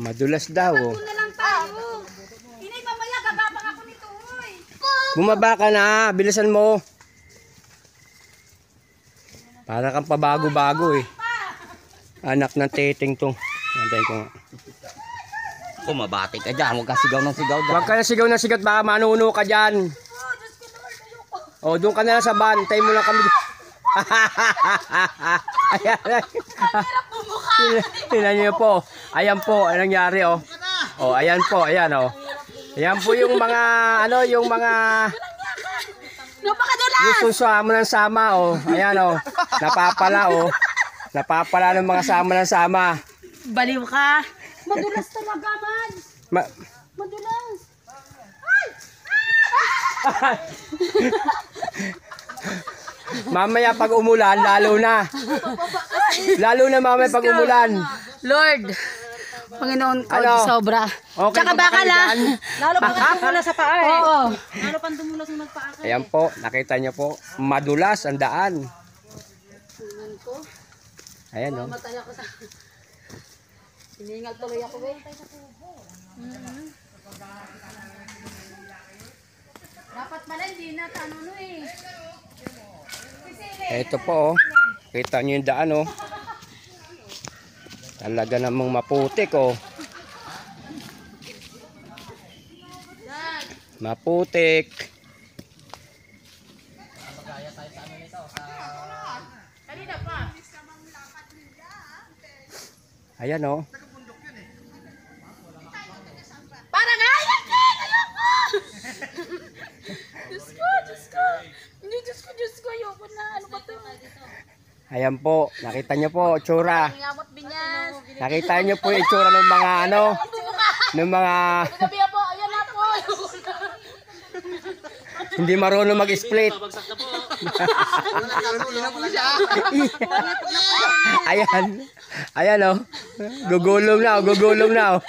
Madulas daw. Oh. Na lang tayo. Inay, mamaya gagabang ako nito, hoy. Bumaba ka na, bilisan mo. Para kang pabago-bago eh. Anak ng teting to. Antayin ko nga. Kumabati ka dyan. Huwag ka sigaw ng sigaw dyan. Huwag ka na sigaw na sigat, baka manuno ka dyan. O, doon ka na lang sa van. Tayo mo lang kami. Ayan. Tingnan niyo po. Ayan po, anong nangyari oh. Oh, ayan po, ayan oh. Ayan po yung mga, ano, yung mga! Yung sama ng sama, oh. Ayan, oh. Napapala, oh. Napapala ng mga sama ng sama. Baliw ka. Madulas talaga, man. Ma Madulas. mamaya pag umulan, lalo na. Lalo na mamaya pag umulan. Lord, Panginoon ko, Ano? sobra. Okay Tsaka ba baka kayo lang. dyan? Lalo pa dumula sa paa eh. Oo. Ayan po, nakita niyo po. Madulas ang daan. Ayan, oh. Matay ako sa... Hiningal tuloy ako eh. Dapat pala hindi na ano no eh. Ito po, oh. Kita niyo yung daan, oh. Talaga namang maputik, oh. Maputik. Ayan, oh. Para nga yan eh! Ayoko! Diyos ko, Diyos ko. Hindi, Diyos ko, Diyos ko. Ayoko na. Ano ba to? Ayan po, nakita niyo po, itsura. Nakita niyo po yung itsura ng mga ano, ng mga hindi marunong mag-split. Ayan. Ayan oh. Gugulong na, oh, gugulong na oh.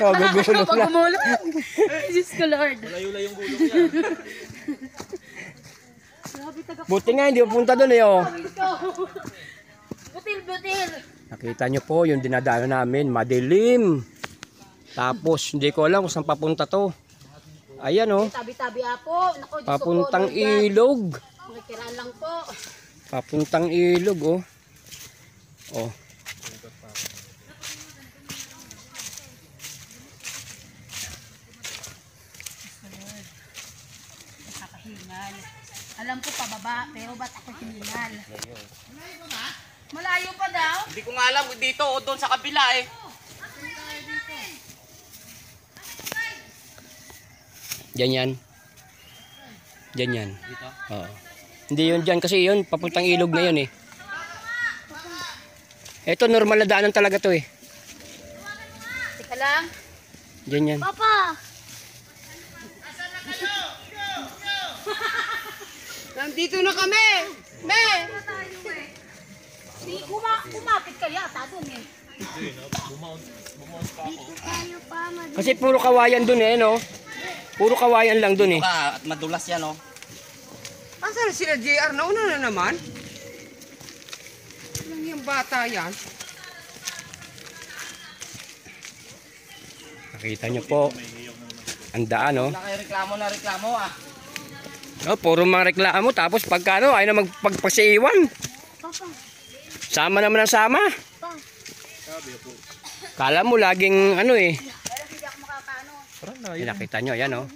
oh, gugulong na. Diyos ko, Lord. Buti nga hindi punta doon eh oh. Butil. Nakita niyo po yung dinadaanan namin, madilim. Tapos hindi ko alam kung saan papunta to. Ayan oh, Tabi-tabi apo. Naku, Diyos ko, papuntang ilog. Makikiraan lang po. Papuntang ilog oh. Oh. Nakakahingal. Alam ko pababa, pero ba't ako hiningal? Malayo pa daw? Hindi ko nga alam kung dito o doon sa kabila eh. Diyan yan. Diyan yan. Oo. Hindi yun dyan kasi yun, papuntang ilog na yun eh. Ito, normal na daanan talaga to eh. Teka lang. Diyan yan. Papa! Nandito na kami! Me! Kumapit ka yata dun eh. Kasi puro kawayan dun eh, no? Puro kawayan lang dun eh. Ka, at madulas yan oh. Asan sila JR? Nauna na naman? Lang yung bata yan. Nakita nyo po. Ang daan, no? Wala kayo reklamo na reklamo ah. Oh, puro mga reklamo. Tapos pagka ano, ayaw na magpagpasiiwan. Sama naman ang sama. Kala mo laging ano eh. Ay, nakita nyo, yan oh.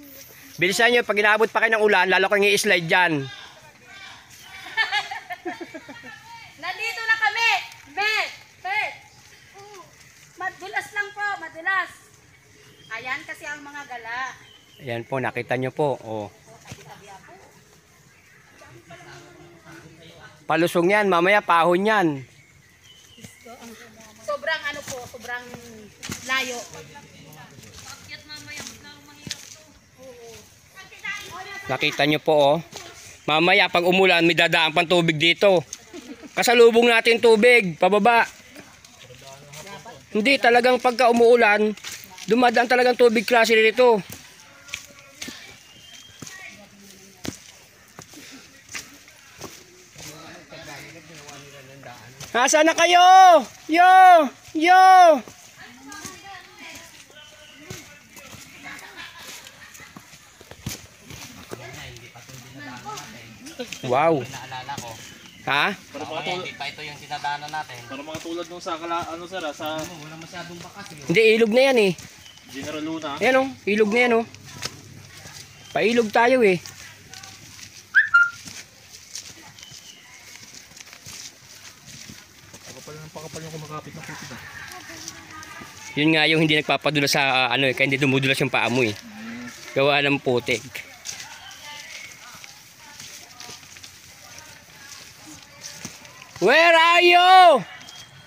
Bilisan nyo, pag inaabot pa kayo ng ulan, lalo kang i-slide dyan. Nandito na kami! Bet! Bet! Madulas lang po, madulas. Ayan kasi ang mga gala. Ayan po, nakita nyo po. Oh. Palusong yan, mamaya pahon yan. Sobrang ano po, sobrang layo. Nakita nyo po oh. Mamaya pag umulan, may dadaan pang tubig dito. Kasalubong natin tubig, pababa. Hindi, talagang pagka umuulan, dumadaan talagang tubig klase dito. Nasaan na kayo? Yo! Yo! Wow. Naalala ko. Ha? Para mga hindi pa ito yung tinadaanan natin. Para mga tulad nung sa kala, ano sir, ah, sa Wala masyadong bakas eh. Hindi, ilog na yan eh. General Luna. Ayan oh, ilog na yan oh. Pailog tayo eh. Pakapal ng pakapal yung kumakapit ng puti ba? Yun nga yung hindi nagpapadula sa ah, ano eh, kaya hindi dumudulas yung paa mo eh. Gawa ng putik. Where are you?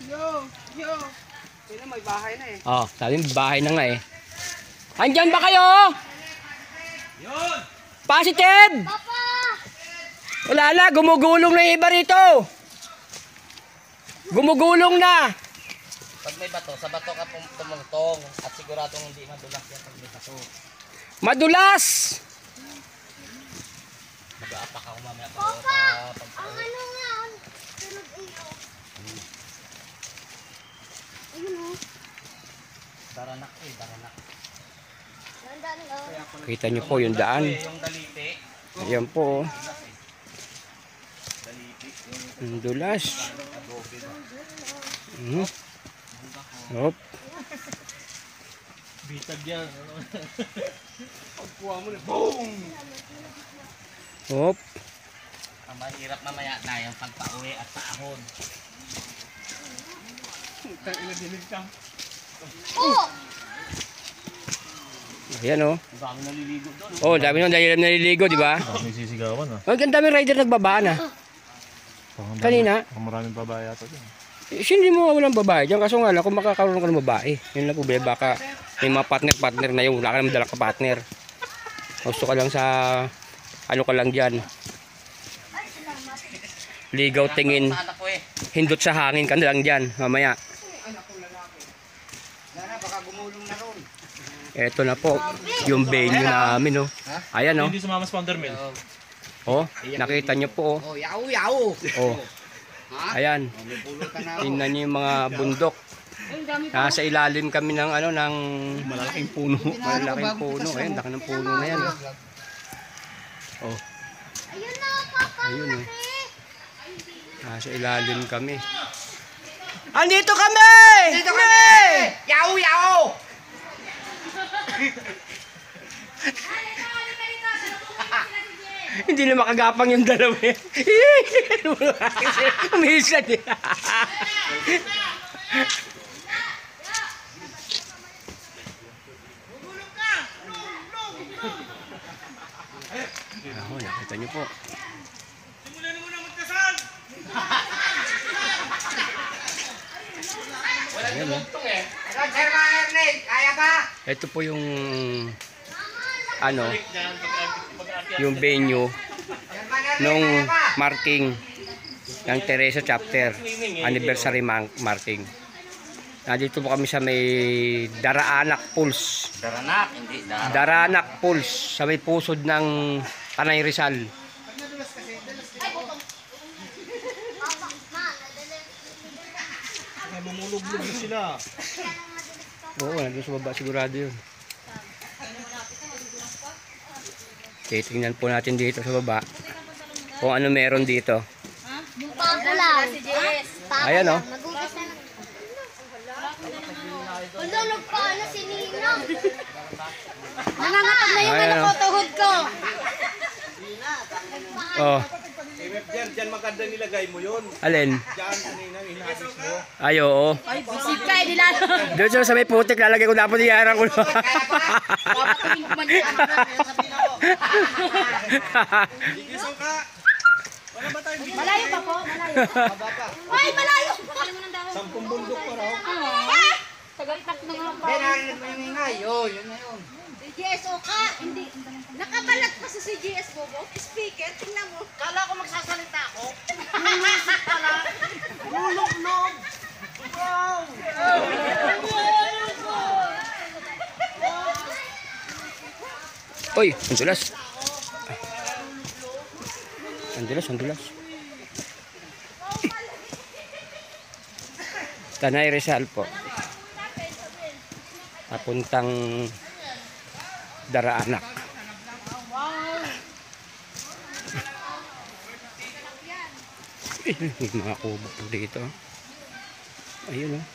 Yo, yo. Sino may bahay na eh. Oh, sabi bahay na nga eh. Andyan ba kayo? Yun! Positive! Papa! Wala na, gumugulong na yung iba rito. Gumugulong na. Pag may bato, sa bato ka tumungtong at siguradong hindi madulas yan pag may bato. Madulas! Mag-aapak ako mamaya! Pag, Ang ano nga, ang tunog iyo. Ayun o. daranak eh, daranak. Kita niyo po yung daan. Eh. Ayan po. oh. Ang dulas. Mhm. Hop. Bitag yan. Hop. Ang mahirap mamaya na yung pagpa-uwi at paahon. Oh! Ayan oh. Ang dami naliligo doon. Oh, dami nung dahil naliligo, di ba? May sisigawan ah. Oh, ang dami rider nagbabaan ah. Kanina? Parang maraming babae ata dyan. Eh, hindi mo walang babae dyan. Kaso nga lang, kung makakaroon ka ng babae, yun lang problema. Baka may mga partner-partner na yun. Wala ka naman dalang ka-partner. Gusto ka lang sa, ano ka lang dyan. Ligaw tingin, hindot sa hangin ka na lang dyan. Mamaya. Sana baka gumulong na ron. Eto na po, yung venue namin, oh. Ayan, oh. Hindi sumama sa Pounder Mill. Oh, nakita nyo po, Oh, yaw, yaw. oh. Oh, ayan. Oh, na. Tingnan nyo yung mga bundok. Nasa ilalim kami ng ano ng malaking puno. Malaking puno. Ayun, laki ng puno na yan. Oh, Ayun na, Papa. ayun oh. Nasa ilalim kami. Andito kami! Dito kami! Yaw, yaw! Hindi na makagapang yung dalawa eh. Umisan eh. Ako, nakita niyo po. Ayan, oh. Sir Manernate, kaya ba? Ito po yung ano yung venue Sir Manernate, nung kaya ba? marking ng Teresa chapter anniversary ma- marking. Nandito po kami sa may Daraanak Pulse. Daranak, hindi daranak. Daraanak Pulse sa may pusod ng Tanay Rizal. Papa, ma, nadali. Namumulublog na sila. Oo, nandun sa baba sigurado yun. Titingnan po natin dito sa baba kung ano meron dito. Ayan, oh. Nagugas na ng... Wala, nagpaano si Ninang. Nangangatag na yung Ayan, ano ko, oh. tuhod ko. Oh. Diyan, maganda nilagay mo yun. Alin? Diyan, kanina, inabis mo. Ay, oo. Ay, bisip ka, hindi lalo. Doon sa- sa may putik, lalagay ko dapat yung yarang ulo. Papatingin ko man yung ano. sabihin ako. Malayo pa po, malayo. Ay, malayo! Sampung bundok pa raw. Ah! Tagalitak na nga pa. Yung ingay. Oh, yun na yun. Si GSO ka, hindi. Nakabalat pa sa si GS Bobo. Speaker, tingnan mo. Kala ko magsasalita ako. Uy, ang dulas. Ang dulas, ang dulas. Tanay Rizal po. Papuntang Daraanak. May mga kubo po dito. Ayun oh.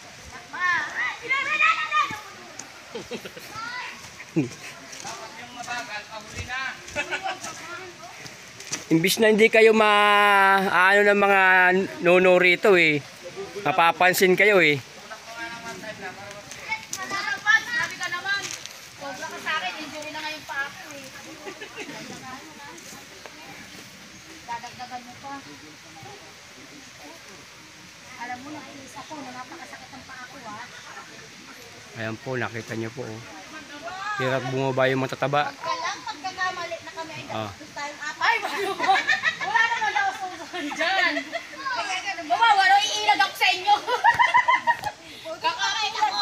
Imbis na hindi kayo ma ano ng mga nono rito eh. Napapansin kayo eh. Sabi ka naman. Sobra ka sa akin. Injury na ngayon pa ako eh. Dadagdagan mo pa. Alam mo, nainis ako. Napakasakit ang paa ko ah. Ayan po, nakita niyo po. Oh. Hirap bumaba yung matataba. Pagka lang, pagkakamali na kami ay Ah. tapos tayong apat. Ay, wala naman ako susunod dyan. Baba, wala iilag ako sa inyo. Kakain ako.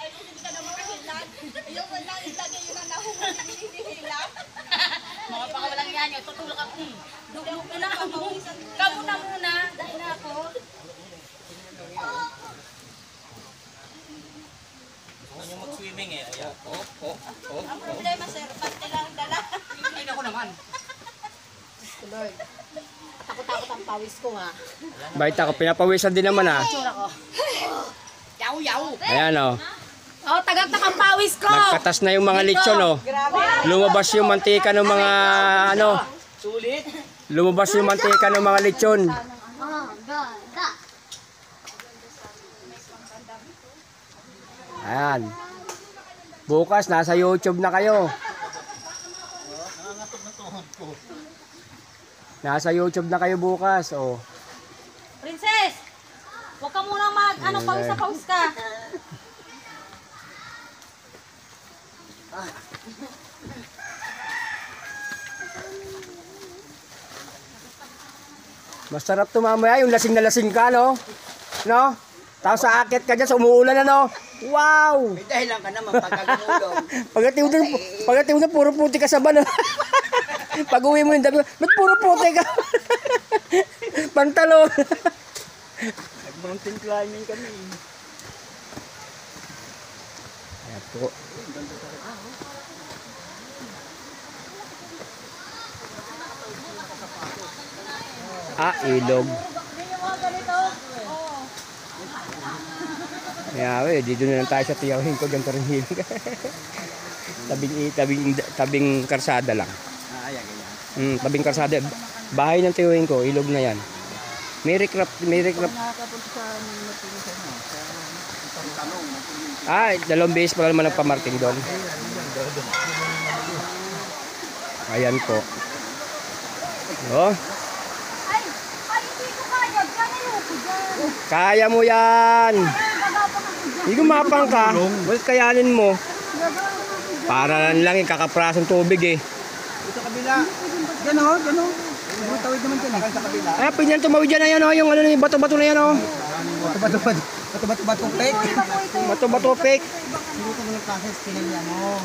Ay, hindi ka naman kahilan. Yung wala ilagay yun ang nahumuli hinihilang. Mga pakawalang yan yun. Tutulog ako. Hmm. Dugmo ko na. Kamu na muna. Dahil na ako. Gusto mag-swimming eh. Ayan. Oh, oh, oh. Ang problema, sir, ba't kailangan dala? Hindi ako naman. Lord. Takot-takot ang pawis ko ha. Bakit ako, pinapawisan din naman ah. Tsura ko. Yaw, yaw. Ayan oh. Oh, tagaktak ang pawis ko. Nagkatas na yung mga lechon oh. Lumabas yung mantika ng mga ano. Sulit. Lumabas yung mantika ng mga lechon. Oh, ganda. Ayan. Bukas, nasa YouTube na kayo. Nasa YouTube na kayo bukas, oh. Princess! Huwag ka munang mag, ano, pawis na pawis ka. Masarap to mamaya, yung lasing na lasing ka, no? No? Tapos sa akit ka dyan, sa umuulan na, no? Wow! May dahilan ka naman pagkagumulong. Pagdating mo pagdating mo puro puti ka sa ban. Pag uwi mo yung dami, ba't puro puti ka? Pantalon. Mountain climbing kami. Ayan po. Ah, ilog. Kaya we, dito na lang tayo sa tiyawin ko, ganito rin hilog. tabing, tabing, tabing karsada lang. Ah, ayan, ayan. Hmm, tabing karsada. Bahay ng tiyawin ko, ilog na yan. May recraft, may recraft. Nakakapunta sa natin sa ano. Ah, dalawang beses pala naman nagpamarting doon. Ayan po. Oh, Ay, ay, hindi ko kaya. Ayoko dyan. kaya mo yan. Hindi gumapang ka. Well, kayanin mo. Para lang lang yung kakaprasong tubig eh. Sa kabila. Gano'n, gano'n. May tawid naman dyan. Sa kabila. Ay, pinyan tumawid dyan na yan oh. Yung ano na yung bato-bato na yan oh. Bato, bato, bato. Fake. Bato-bato fake. Hindi ko mga process, pinagyan mo.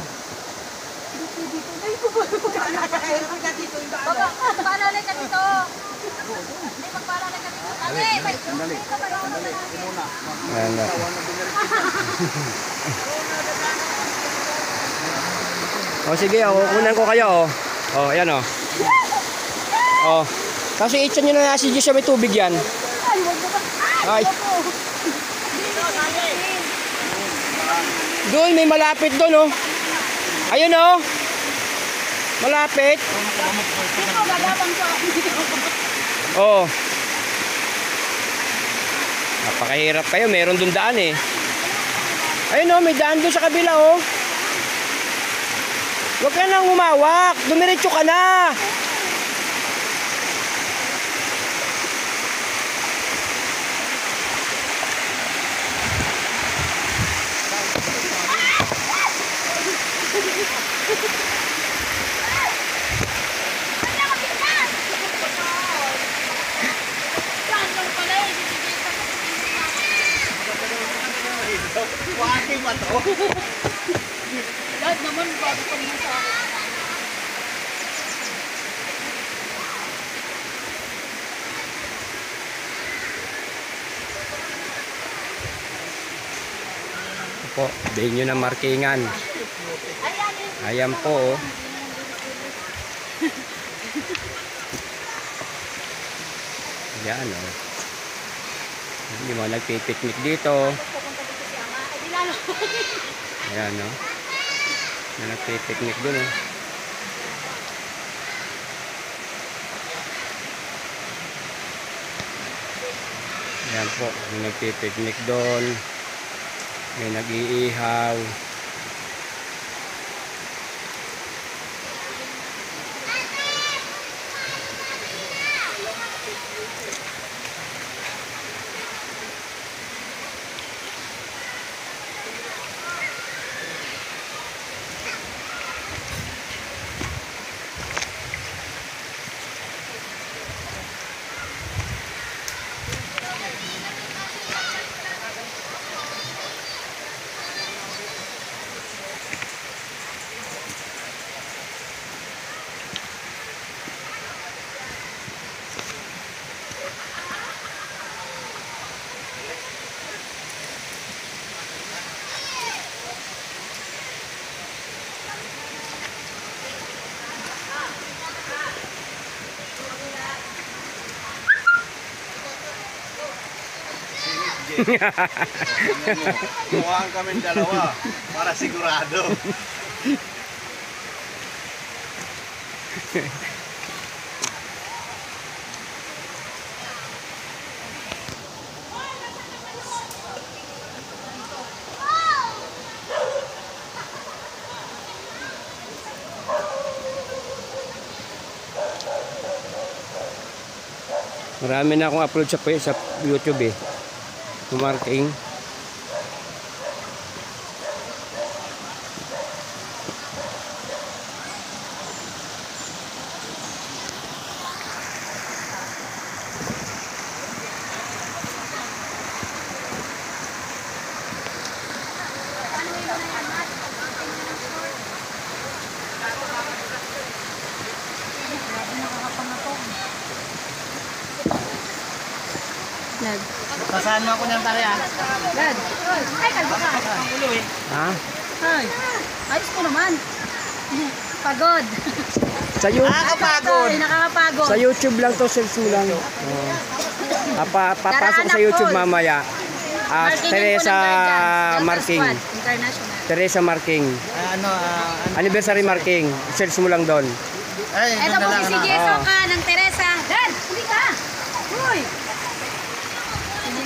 Baba, paalalay ka dito. Hindi, magpaalalay ka dito. May Sandali, sandali. Muna. Ayan na. O sige, oh, kukunan ko kayo oh. Oh, ayan oh. Oh. Kasi itchan nyo na si Diyos sa may tubig yan. Ay. Doon, may malapit doon oh. Ayun oh. Malapit. Dito, gagapang ko. Oo. Napakahirap kayo. Meron doon daan eh. Ayun oh, may daan doon sa kabila oh. Huwag ka nang humawak. Dumiretso ka na. Po, venue ng markingan. Ayan po. Oh. Yan oh. Yung mga nagpipiknik dito. Ayan oh. Yung nagpipiknik dun oh. Ayan po, may nagpipiknik doon. May nag-iihaw. Mukhaan kami dalawa para sigurado. Marami na akong upload sa, sa YouTube eh. Marking. Nag. Pasahan mo ako ng tali ah. Dad. Ay, kalbo ka. Ha? Ay. Ayos ko naman. Pagod. Sa, you- Ay, nakakapagod. sa YouTube lang to, search mo lang. Oh. Papa, papasok sa YouTube mamaya. Marking Teresa Marking. Teresa Marking. Ah, ano, ah, Anniversary Marking. Search mo lang doon. ay, Ito po si na. Jeso Ah. ka ng Teresa. Dad, hindi ka. Uy.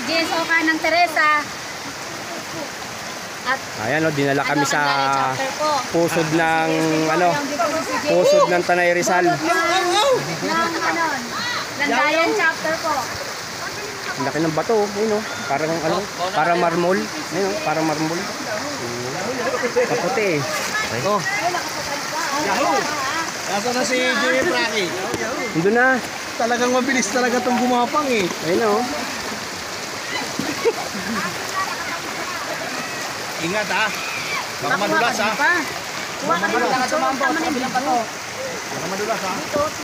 Jeso ka ng Teresa. At Ayan o, dinala kami ano, sa chapter po. pusod ng Si ano, pusod ng Tanay Rizal. Ng, ng ano, Landayan chapter po. Ang laki ng bato, ayun o. Parang ano, parang marmol. Ayun o, parang marmol. Kaputi eh. Oh, Nasa na si Jimmy Praki? Doon na. Talagang mabilis talaga itong gumapang eh. Ayun o. Ingat ha. Baka madulas ha. Pa. Huwag ka na. Ito, tama na yung Baka madulas ha.